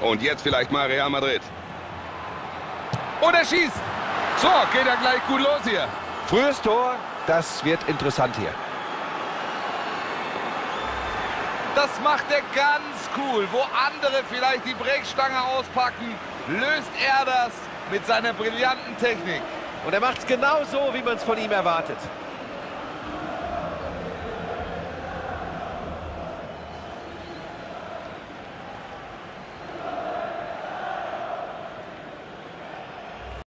Und jetzt vielleicht mal Real Madrid. Und er schießt. So, geht er gleich gut los hier. Frühes Tor, das wird interessant hier. Das macht er ganz cool. Wo andere vielleicht die Brechstange auspacken, löst er das mit seiner brillanten Technik. Und er macht es genau so, wie man es von ihm erwartet.